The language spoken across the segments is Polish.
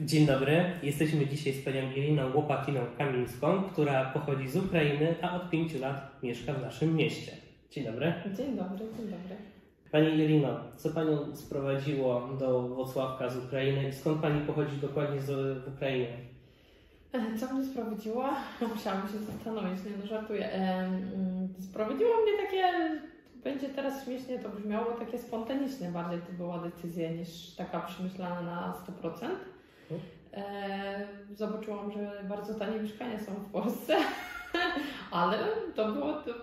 Dzień dobry. Jesteśmy dzisiaj z panią Iriną Łopakiną Kamińską, która pochodzi z Ukrainy, a od pięciu lat mieszka w naszym mieście. Dzień dobry. Dzień dobry, dzień dobry. Pani Irino, co panią sprowadziło do Włocławka z Ukrainy i skąd pani pochodzi dokładnie z Ukrainy? Co mnie sprowadziło? Musiałam się zastanowić, nie no żartuję. Em, Sprowadziło mnie takie, będzie teraz śmiesznie to brzmiało, takie spontaniczne bardziej to była decyzja niż taka przemyślana na 100%. E, Zobaczyłam, że bardzo tanie mieszkania są w Polsce, ale to było to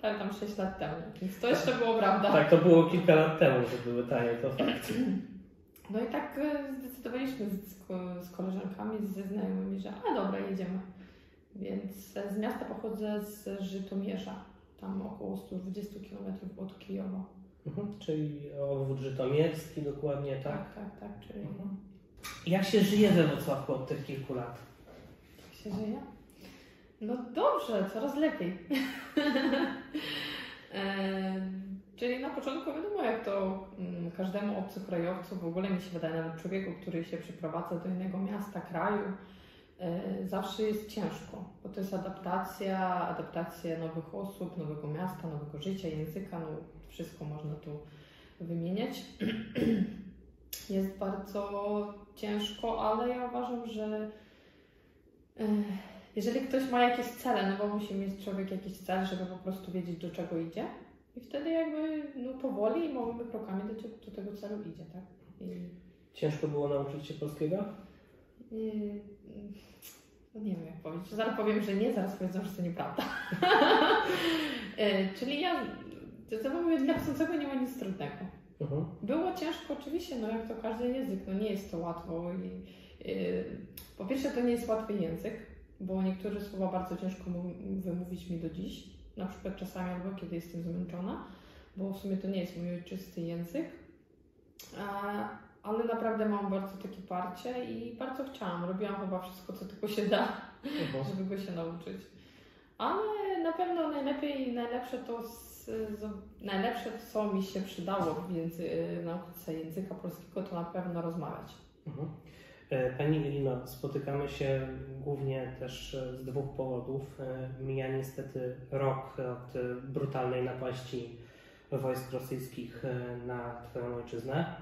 prawie tam 6 lat temu, więc to jeszcze było prawda. Tak, to było kilka lat temu, że były tanie, to fakt. No i tak e, zdecydowaliśmy z, z koleżankami, ze znajomymi, że a dobra, jedziemy. Więc e, z miasta pochodzę z Żytomierza, tam około 120 km od Kijowa. Mhm, czyli obwód żytomierski dokładnie, tak? Tak, tak, tak, czyli Mhm. Jak się żyje we Wrocławku od tych kilku lat? jak się żyje? No dobrze, coraz lepiej. czyli na początku wiadomo, jak to mm, każdemu obcokrajowcu, w ogóle mi się wydaje, nawet człowieku, który się przeprowadza do innego miasta, kraju, e, zawsze jest ciężko, bo to jest adaptacja, adaptacja nowych osób, nowego miasta, nowego życia, języka, no wszystko można tu wymieniać. jest bardzo ciężko, ale ja uważam, że e, jeżeli ktoś ma jakieś cele, no bo musi mieć człowiek jakiś cel, żeby po prostu wiedzieć, do czego idzie. I wtedy jakby no, powoli i małymi krokami do, do tego celu idzie, tak? I, Ciężko było nauczyć się polskiego? no nie wiem jak powiedzieć. Zaraz powiem, że nie, zaraz powiedzą, że to nieprawda. E, Czyli ja, to, to mówię, dla chcącego nie ma nic trudnego. Mhm. Było ciężko oczywiście, no jak to każdy język, no nie jest to łatwo i yy, po pierwsze to nie jest łatwy język, bo niektóre słowa bardzo ciężko wymówić mi do dziś, na przykład czasami albo kiedy jestem zmęczona, bo w sumie to nie jest mój ojczysty język, a, ale naprawdę mam bardzo takie parcie i bardzo chciałam, robiłam chyba wszystko co tylko się da, Mhm. żeby go się nauczyć. Ale na pewno najlepiej i najlepsze to z, najlepsze co mi się przydało w nauce języka polskiego to na pewno rozmawiać. Mhm. E, Pani Irino, spotykamy się głównie też e, z dwóch powodów. E, Mija niestety rok od brutalnej napaści wojsk rosyjskich na Twoją ojczyznę.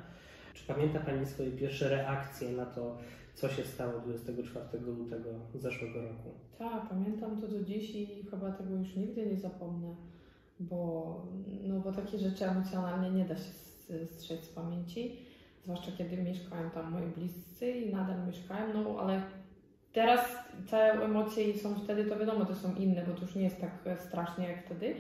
Czy pamięta Pani swoje pierwsze reakcje na to, co się stało 24 lutego zeszłego roku? Tak, pamiętam to do dziś i chyba tego już nigdy nie zapomnę, bo, no, bo takie rzeczy emocjonalnie nie da się strzec z pamięci, zwłaszcza kiedy mieszkają tam moi bliscy i nadal mieszkają, no ale teraz te emocje są wtedy, to wiadomo, to są inne, bo to już nie jest tak e, strasznie jak wtedy,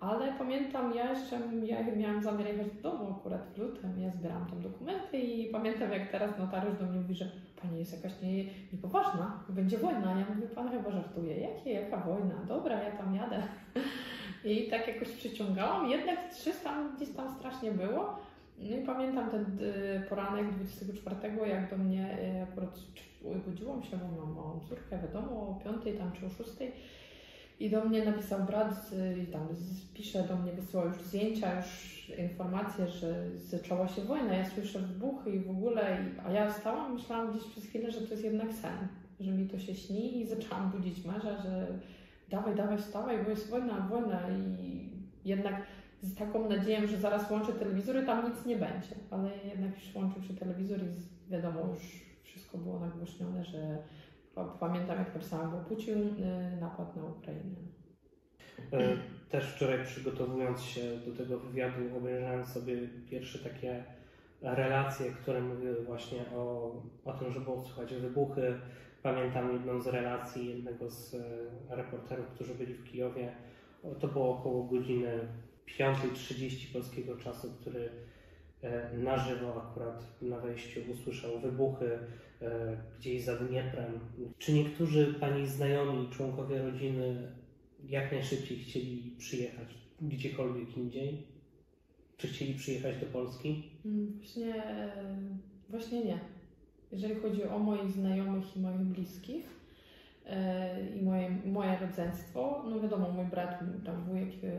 ale pamiętam, ja jeszcze ja miałam zamiar jechać do domu akurat w lutym, ja zbierałam tam dokumenty i pamiętam jak teraz notariusz do mnie mówi, że Pani jest jakaś nie, niepoważna, będzie wojna. Ja mówię, Pan chyba żartuje. Jakie, jaka wojna? Dobra, ja tam jadę. I tak jakoś przyciągałam, jednak 300 gdzieś tam strasznie było. No i pamiętam ten y, poranek 24, jak do mnie y, akurat budziłam się, bo mam małą córkę, wiadomo, o 5 tam czy o 6. I do mnie napisał brat, i tam pisze do mnie, wysyłał już zdjęcia, już informacje, że zaczęła się wojna. Ja słyszę wybuchy i w ogóle, a ja wstałam, myślałam gdzieś przez chwilę, że to jest jednak sen, że mi to się śni i zaczęłam budzić męża, że dawaj, dawaj, wstawaj, bo jest wojna, wojna i jednak z taką nadzieją, że zaraz włączę telewizor i tam nic nie będzie, ale jednak już włączył się telewizor i wiadomo, już wszystko było nagłośnione, że pa- pamiętam jak napisałam, bo Putin y, napadł na Ukrainę. E, Też wczoraj przygotowując się do tego wywiadu, obejrzałem sobie pierwsze takie relacje, które mówiły właśnie o, o tym, że było słychać wybuchy. Pamiętam jedną z relacji jednego z e, reporterów, którzy byli w Kijowie. To było około godziny 5.30 polskiego czasu, który e, na żywo akurat na wejściu usłyszał wybuchy e, gdzieś za Dnieprem. Czy niektórzy Pani znajomi, członkowie rodziny jak najszybciej chcieli przyjechać gdziekolwiek indziej? Czy chcieli przyjechać do Polski? Mm, Właśnie, właśnie nie. Jeżeli chodzi o moich znajomych i moich bliskich e, i moje, moje rodzeństwo, no wiadomo, mój brat, tam wujek e,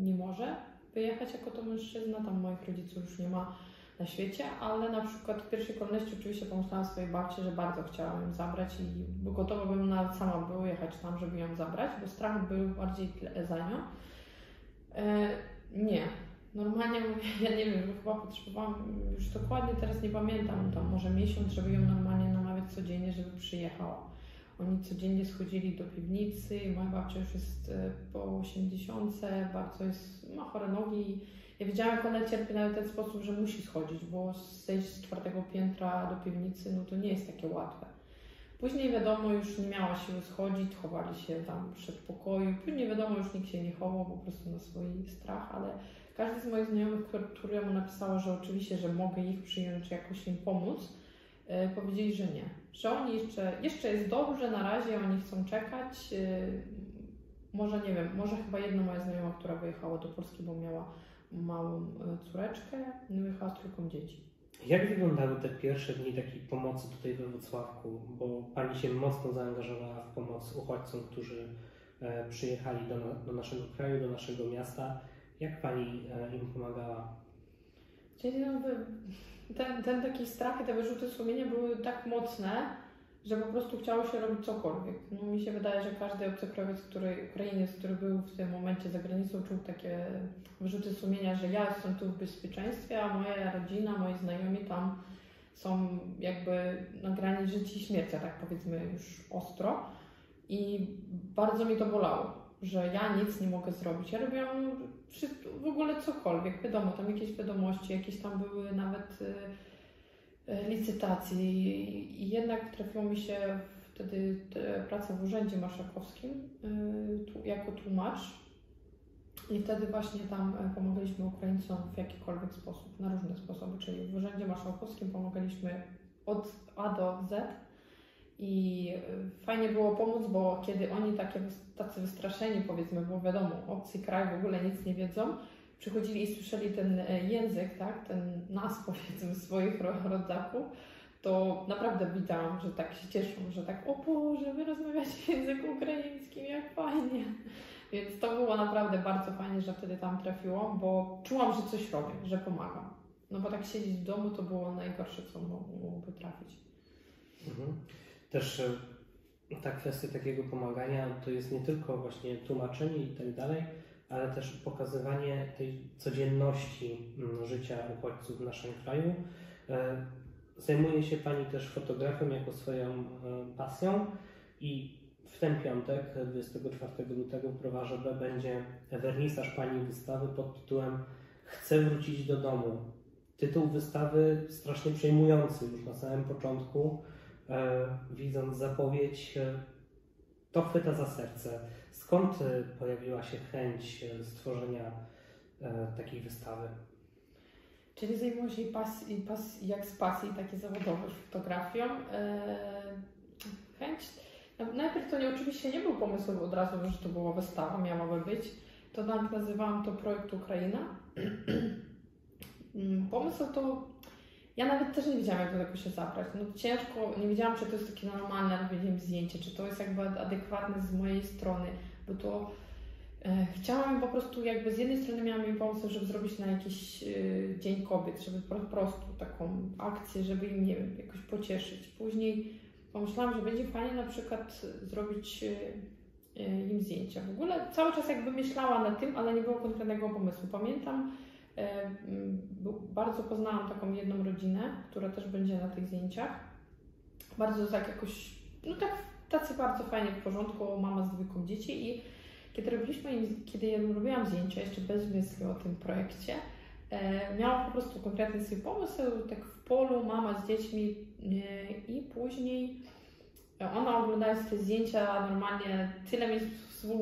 nie może wyjechać jako to mężczyzna, tam moich rodziców już nie ma, na świecie, ale na przykład w pierwszej kolejności oczywiście pomyślałam swojej babci, że bardzo chciałam ją zabrać i gotowa bym nawet sama była jechać tam, żeby ją zabrać, bo strach był bardziej za nią. E, nie. Normalnie mówię, ja nie wiem, chyba potrzebowałam już dokładnie, teraz nie pamiętam, tam może miesiąc, żeby ją normalnie namawiać codziennie, żeby przyjechała. Oni codziennie schodzili do piwnicy, moja babcia już jest e, po 80, bardzo jest, ma chore nogi. Ja wiedziałam, jak ona cierpi w ten sposób, że musi schodzić, bo zejść z czwartego piętra do piwnicy, no to nie jest takie łatwe. Później wiadomo, już nie miała siły schodzić, chowali się tam przed pokoju. Później wiadomo, już nikt się nie chował, po prostu na swój strach, ale każdy z moich znajomych, któremu napisała, że oczywiście, że mogę ich przyjąć, jakoś im pomóc, yy, powiedzieli, że nie. Że oni jeszcze, jeszcze jest dobrze, na razie oni chcą czekać. Yy, może nie wiem, może chyba jedna moja znajoma, która wyjechała do Polski, bo miała małą e, córeczkę, no wyjechała z trójką dzieci. Jak wyglądały te pierwsze dni takiej pomocy tutaj we Wrocławku? Bo Pani się mocno zaangażowała w pomoc uchodźcom, którzy e, przyjechali do, do naszego kraju, do naszego miasta. Jak Pani e, im pomagała? Czyli no, ten, ten taki strach i te wyrzuty sumienia były tak mocne, że po prostu chciało się robić cokolwiek. No, mi się wydaje, że każdy obcokrajowiec, który, Ukrainiec, który był w tym momencie za granicą, czuł takie wyrzuty sumienia, że ja jestem tu w bezpieczeństwie, a moja rodzina, moi znajomi tam są jakby na granicy życia i śmierci, tak powiedzmy już ostro. I bardzo mi to bolało, że ja nic nie mogę zrobić. Ja robiłam w ogóle cokolwiek, wiadomo, tam jakieś wiadomości, jakieś tam były nawet y, E, licytacji i jednak trafiło mi się wtedy praca w Urzędzie Marszałkowskim e, jako tłumacz. I wtedy właśnie tam e, pomagaliśmy Ukraińcom w jakikolwiek sposób, na różne sposoby, czyli w Urzędzie Marszałkowskim pomagaliśmy od A do Z i fajnie było pomóc, bo kiedy oni takie, tacy wystraszeni powiedzmy, bo wiadomo, obcy kraj w ogóle nic nie wiedzą, przychodzili i słyszeli ten e, język, tak, ten nas powiedzmy swoich rodaków, to naprawdę widziałam, że tak się cieszą, że tak, o Boże, wy rozmawiacie język ukraińskim, jak fajnie. Więc to było naprawdę bardzo fajnie, że wtedy tam trafiłam, bo czułam, że coś robię, że pomagam. No bo tak siedzieć w domu to było najgorsze, co mogłoby trafić. Mhm. Też e, ta kwestia takiego pomagania to jest nie tylko właśnie tłumaczenie i tak dalej, ale też pokazywanie tej codzienności mm, życia uchodźców w naszym kraju. E, zajmuje się Pani też fotografią jako swoją e, pasją i w ten piątek, 24 lutego w Browarze B będzie wernisaż Pani wystawy pod tytułem Chcę wrócić do domu. Tytuł wystawy strasznie przejmujący już na samym początku. E, widząc zapowiedź, to chwyta za serce. Skąd e, pojawiła się chęć e, stworzenia e, takiej wystawy? Czyli zajmuję się pasji, pasji, jak z pasji, takie zawodowe fotografią. Chęć, no, najpierw to nie, oczywiście nie był pomysł od razu, że to była wystawa, miałaby być. To nazywałam to projekt Ukraina. Mm, pomysł to ja nawet też nie wiedziałam, jak do tego się zabrać. No ciężko, nie wiedziałam, czy to jest takie normalne, wiedziałem zdjęcie, czy to jest jakby adekwatne z mojej strony bo to e, chciałam po prostu jakby z jednej strony miałam im pomysł, żeby zrobić na jakiś e, Dzień Kobiet, żeby po prostu taką akcję, żeby im, nie wiem, jakoś pocieszyć. Później pomyślałam, że będzie fajnie na przykład zrobić e, im zdjęcia. W ogóle cały czas jakby myślała nad tym, ale nie było konkretnego pomysłu. Pamiętam, bardzo poznałam taką jedną rodzinę, która też będzie na tych zdjęciach. Bardzo tak jakoś, no tak tacy bardzo fajnie w porządku, mama z dwójką dzieci i kiedy robiliśmy im, kiedy ja robiłam zdjęcia, jeszcze bez myśli o tym projekcie, e, miałam po prostu konkretny swój pomysł, tak w polu, mama z dziećmi e, i później ona oglądając te zdjęcia normalnie tyle mi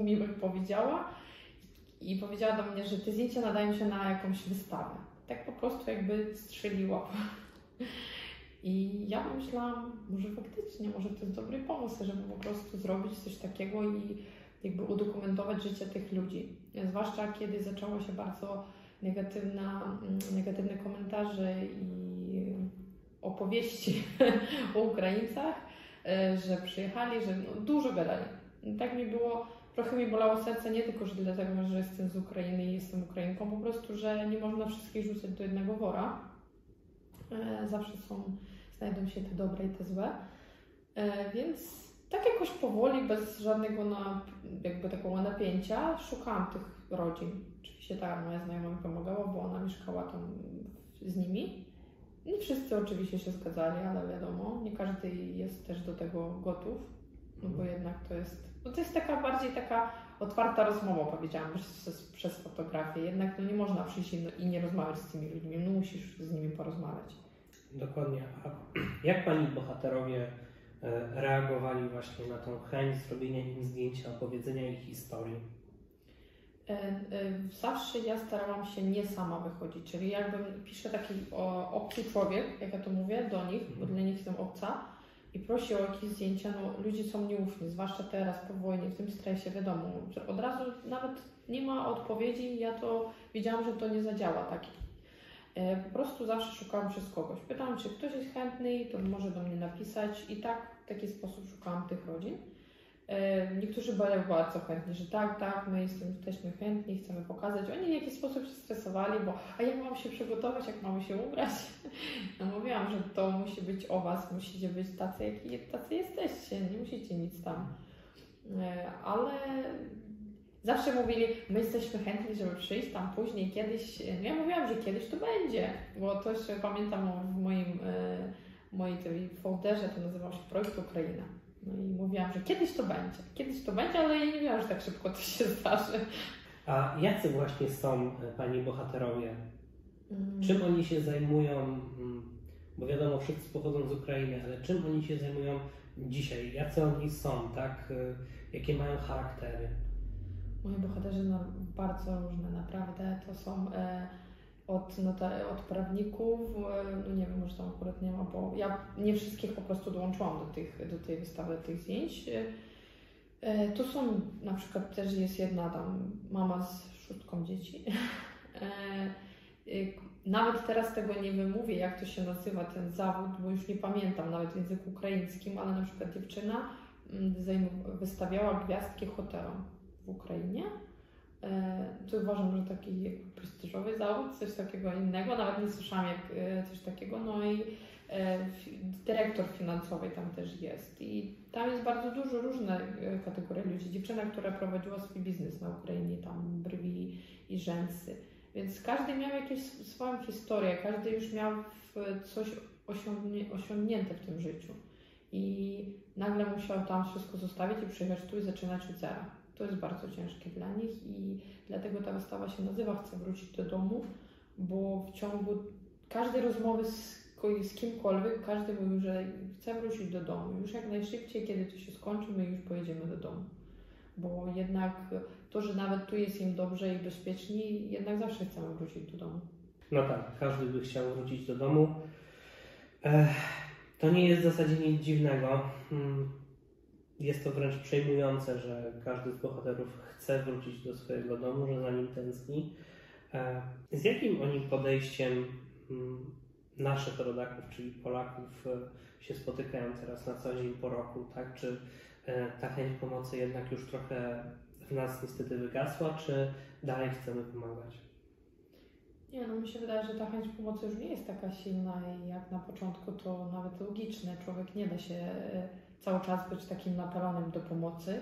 miłych powiedziała i powiedziała do mnie, że te zdjęcia nadają się na jakąś wystawę. Tak po prostu jakby strzeliła. I ja myślałam, może faktycznie, może to jest dobry pomysł, żeby po prostu zrobić coś takiego i jakby udokumentować życie tych ludzi. Zwłaszcza kiedy zaczęło się bardzo negatywna, mm, negatywne komentarze i opowieści o Ukraińcach, e, że przyjechali, że no, dużo gadali. tak mi było, trochę mi bolało serce, nie tylko że dlatego, że jestem z Ukrainy i jestem Ukrainką, po prostu, że nie można wszystkich rzucać do jednego wora ale zawsze są, znajdą się te dobre i te złe. E, więc tak jakoś powoli, bez żadnego na, jakby takiego napięcia, szukałam tych rodzin. Oczywiście ta moja znajoma mi pomagała, bo ona mieszkała tam z nimi. Nie wszyscy oczywiście się zgadzali, ale wiadomo, nie każdy jest też do tego gotów, no bo Mhm. jednak to jest, no to jest taka bardziej taka otwarta rozmowa, powiedziałam, przez, przez fotografię. Jednak no nie można przyjść i, nie rozmawiać z tymi ludźmi, no musisz z nimi porozmawiać. Dokładnie. A jak Pani bohaterowie e, reagowali właśnie na tą chęć zrobienia im zdjęcia, opowiedzenia ich historii? E, e, Zawsze ja starałam się nie sama wychodzić, czyli jakbym piszę taki o, obcy człowiek, jak ja to mówię, do nich, bo dla nich jestem obca i prosi o jakieś zdjęcia, no ludzie są nieufni, zwłaszcza teraz po wojnie, w tym stresie, wiadomo, że od razu nawet nie ma odpowiedzi, ja to wiedziałam, że to nie zadziała tak. E, Po prostu zawsze szukałam przez kogoś. Pytałam, czy ktoś jest chętny, to może do mnie napisać i tak w taki sposób szukałam tych rodzin. Niektórzy byli bardzo chętni, że tak, tak, my jesteśmy chętni, chcemy pokazać. Oni w jakiś sposób się stresowali, bo a jak mam się przygotować, jak mamy się ubrać? No mówiłam, że to musi być o Was, musicie być tacy, jaki, tacy jesteście, nie musicie nic tam. E, Ale zawsze mówili, my jesteśmy chętni, żeby przyjść tam później, kiedyś. No ja mówiłam, że kiedyś to będzie, bo to jeszcze pamiętam w moim, e, mojej tej folderze, to nazywał się Projekt Ukraina. No i mówiłam, że kiedyś to będzie, kiedyś to będzie, ale ja nie wiedziałam, że tak szybko to się zdarzy. A jacy właśnie są e, Pani bohaterowie? Mm. Czym oni się zajmują? mm, Bo wiadomo, wszyscy pochodzą z Ukrainy, ale czym oni się zajmują dzisiaj? Jacy oni są, tak? E, Jakie mają charaktery? Moi bohaterzy no, bardzo różne, naprawdę. To są e, od, od prawników, e, no nie wiem, może tam akurat nie ma, bo ja nie wszystkich po prostu dołączyłam do, tych, do tej wystawy, tych zdjęć. E, e, tu są na przykład też jest jedna tam mama z szóstką dzieci. Nawet teraz tego nie wymówię, jak to się nazywa ten zawód, bo już nie pamiętam nawet w języku ukraińskim, ale na przykład dziewczyna mm, wystawiała gwiazdki hotelom w Ukrainie. E, To uważam, że taki prestiżowy zawód, coś takiego innego, nawet nie słyszałam jak e, coś takiego. No i e, dyrektor finansowy tam też jest. I tam jest bardzo dużo różne e, kategorie ludzi. Dziewczyna, która prowadziła swój biznes na Ukrainie, tam brwi i rzęsy. Więc każdy miał jakąś swoją historię, każdy już miał coś osiągnięte w tym życiu. I nagle musiał tam wszystko zostawić i przyjechać tu i zaczynać od zera. To jest bardzo ciężkie dla nich i dlatego ta wystawa się nazywa Chcę wrócić do domu, bo w ciągu każdej rozmowy z, z kimkolwiek każdy mówił, że chce wrócić do domu. Już jak najszybciej, kiedy to się skończy, my już pojedziemy do domu. Bo jednak to, że nawet tu jest im dobrze i bezpieczniej, jednak zawsze chcemy wrócić do domu. No tak, każdy by chciał wrócić do domu. Ech, to nie jest w zasadzie nic dziwnego. Mm, Jest to wręcz przejmujące, że każdy z bohaterów chce wrócić do swojego domu, że za nim tęskni. E, Z jakim oni podejściem mm, naszych rodaków, czyli Polaków, e, się spotykają teraz na co dzień po roku, tak? Czy e, ta chęć pomocy jednak już trochę w nas niestety wygasła, czy dalej chcemy pomagać? Nie, no mi się wydaje, że ta chęć pomocy już nie jest taka silna i jak na początku to nawet logiczne. Człowiek nie da się cały czas być takim napalonym do pomocy.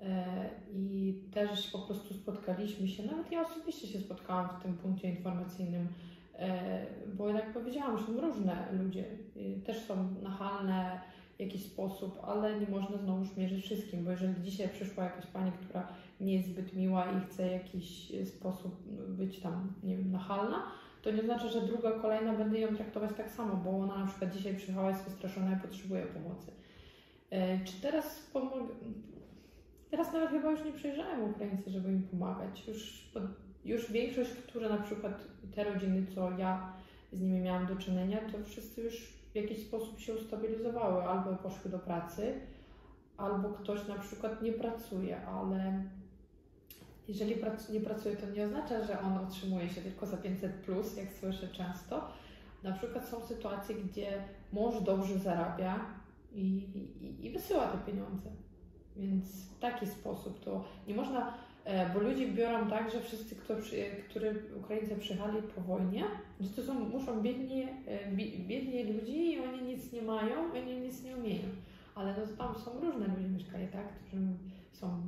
E, I też po prostu spotkaliśmy się, nawet ja osobiście się spotkałam w tym punkcie informacyjnym, e, bo jak powiedziałam, są różne ludzie, e, też są nachalne w jakiś sposób, ale nie można znowu mierzyć wszystkim, bo jeżeli dzisiaj przyszła jakaś pani, która nie jest zbyt miła i chce w jakiś sposób być tam, nie wiem, nachalna, to nie znaczy, że druga, kolejna będę ją traktować tak samo, bo ona na przykład dzisiaj przyjechała, jest wystraszona i potrzebuje pomocy. E, Czy teraz pomogę? Teraz nawet chyba już nie przyjeżdżają Ukraińcy, żeby im pomagać. Już, już większość, które na przykład te rodziny, co ja z nimi miałam do czynienia, to wszyscy już w jakiś sposób się ustabilizowały, albo poszły do pracy, albo ktoś na przykład nie pracuje, ale jeżeli nie pracuje, to nie oznacza, że on otrzymuje się tylko za 500, plus, jak słyszę często. Na przykład są sytuacje, gdzie mąż dobrze zarabia i, i, i wysyła te pieniądze. Więc w taki sposób to nie można, e, bo ludzie biorą tak, że wszyscy, którzy Ukraińcy przyjechali po wojnie, że to są, muszą biednie, e, bi- biednie mają, oni nic nie umieją. Ale no, tam są różne ludzie mieszkają, tak? Którzy są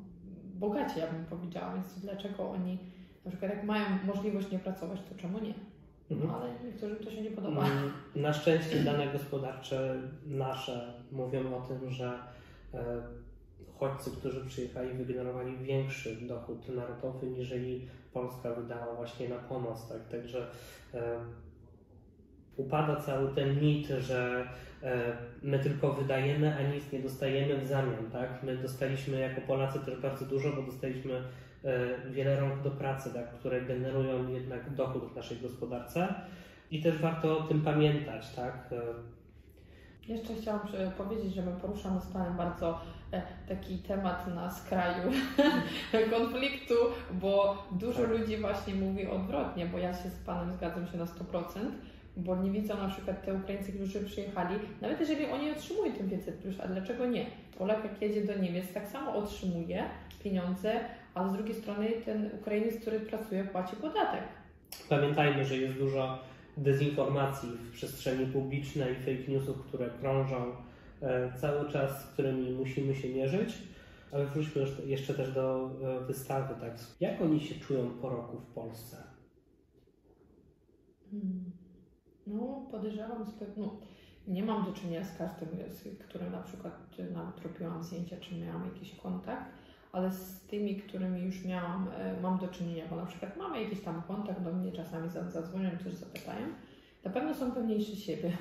bogaci, ja bym powiedziała, więc dlaczego oni na przykład jak mają możliwość nie pracować, to czemu nie? Mhm. No, ale niektórym to się nie podoba. Mm, Na szczęście dane gospodarcze nasze mówią o tym, że e, uchodźcy, którzy przyjechali, wygenerowali większy dochód narodowy, niżeli Polska wydała właśnie na pomoc. Tak? Także e, upada cały ten mit, że e, my tylko wydajemy, a nic nie dostajemy w zamian. Tak? My dostaliśmy jako Polacy też bardzo dużo, bo dostaliśmy wiele rąk do pracy, tak? które generują jednak dochód w naszej gospodarce. I też warto o tym pamiętać, tak? E, Jeszcze chciałam powiedzieć, że my poruszamy z Panem bardzo e, taki temat na skraju konfliktu, bo dużo Tak. ludzi właśnie mówi odwrotnie, bo ja się z Panem zgadzam się na 100%, bo nie widzą na przykład te Ukraińcy, którzy przyjechali, nawet jeżeli oni otrzymują ten 500+, a dlaczego nie? Polak jak jedzie do Niemiec, tak samo otrzymuje pieniądze, a z drugiej strony ten Ukrainiec, który pracuje, płaci podatek. Pamiętajmy, że jest dużo dezinformacji w przestrzeni publicznej, fake newsów, które krążą e, cały czas, z którymi musimy się mierzyć. Ale wróćmy jeszcze też do e, wystawy. Tak? Jak oni się czują po roku w Polsce? Hmm. No, podejrzewam z pewną. Nie mam do czynienia z każdym, z którym na przykład czy nawet robiłam zdjęcia, czy miałam jakiś kontakt, ale z tymi, którymi już miałam, e, mam do czynienia, bo na przykład mamy jakiś tam kontakt do mnie, czasami za- zadzwonią, coś zapytają, na pewno są pewniejsi siebie.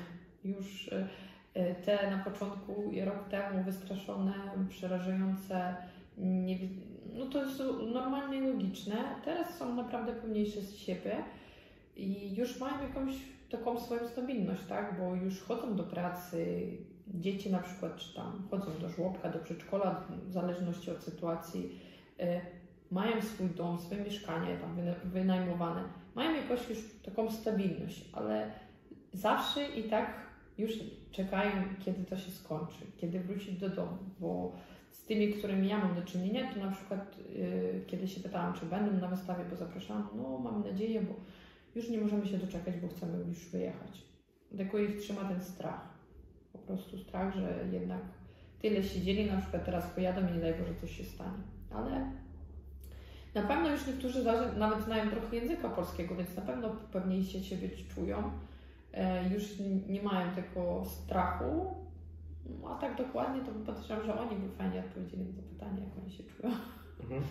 Już e, e, te na początku, rok temu wystraszone, przerażające, nie, no to jest normalnie logiczne. Teraz są naprawdę pewniejsze z siebie i już mają jakąś taką swoją stabilność, tak? Bo już chodzą do pracy, dzieci na przykład, czy tam chodzą do żłobka, do przedszkola, w zależności od sytuacji, e, mają swój dom, swoje mieszkanie tam wyna- wynajmowane, mają jakąś już taką stabilność, ale zawsze i tak już czekają, kiedy to się skończy, kiedy wrócić do domu, bo z tymi, którymi ja mam do czynienia, to na przykład y, kiedy się pytałam, czy będą na wystawie, bo zapraszałam, no mam nadzieję, bo już nie możemy się doczekać, bo chcemy już wyjechać. Tylko ich trzyma ten strach. Po prostu strach, że jednak tyle siedzieli, na przykład teraz pojadą i nie daj Boże coś się stanie. Ale na pewno już niektórzy nawet znają trochę języka polskiego, więc na pewno pewniej się siebie czują. E, już nie mają tego strachu. No, A tak dokładnie to podejrzewam, że oni by fajnie odpowiedzieli na to pytanie, jak oni się czują. Mhm.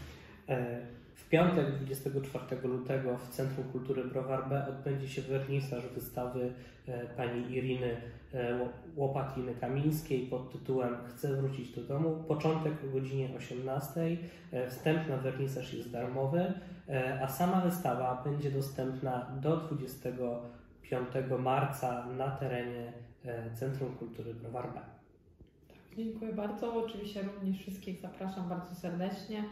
E, W piątek 24 lutego w Centrum Kultury Browar B odbędzie się wernisaż wystawy e, pani Iriny e, Ło- Łopatiny-Kamińskiej pod tytułem Chcę wrócić do domu. Początek o godzinie 18. E, Wstęp na wernisaż jest darmowy, e, a sama wystawa będzie dostępna do 25 marca na terenie Centrum Kultury Browar B. Dziękuję bardzo. Oczywiście również wszystkich zapraszam bardzo serdecznie.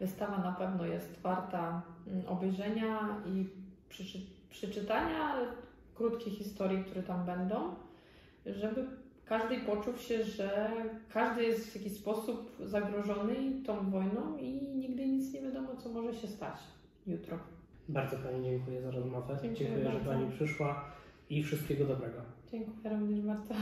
Wystawa na pewno jest warta mm, obejrzenia i przeczy, przeczytania krótkich historii, które tam będą, żeby każdy poczuł się, że każdy jest w jakiś sposób zagrożony tą wojną i nigdy nic nie wiadomo, co może się stać jutro. Bardzo Pani dziękuję za rozmowę. Dziękuję dziękuję że. Pani przyszła i wszystkiego dobrego. Dziękuję również bardzo.